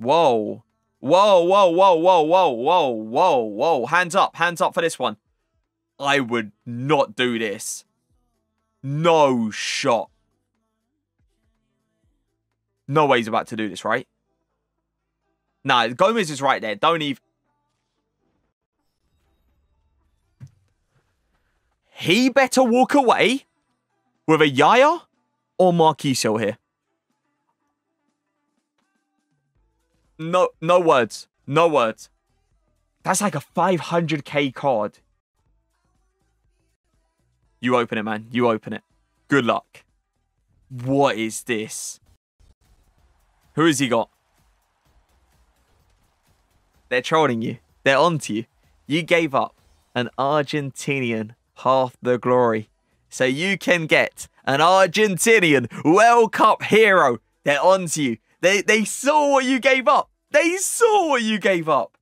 Whoa. Whoa, whoa, whoa, whoa, whoa, whoa, whoa, whoa. Hands up, hands up for this one. I would not do this. No shot. No way he's about to do this, right? Nah, Gomez is right there. Don't even. He better walk away with a Yaya or Marchisio here. No, no words. No words. That's like a 500k card. You open it, man. You open it. Good luck. What is this? Who has he got? They're trolling you. They're onto you. You gave up an Argentinian Path to Glory. So you can get an Argentinian World Cup hero. They're onto you. They they saw what you gave up. They saw what you gave up.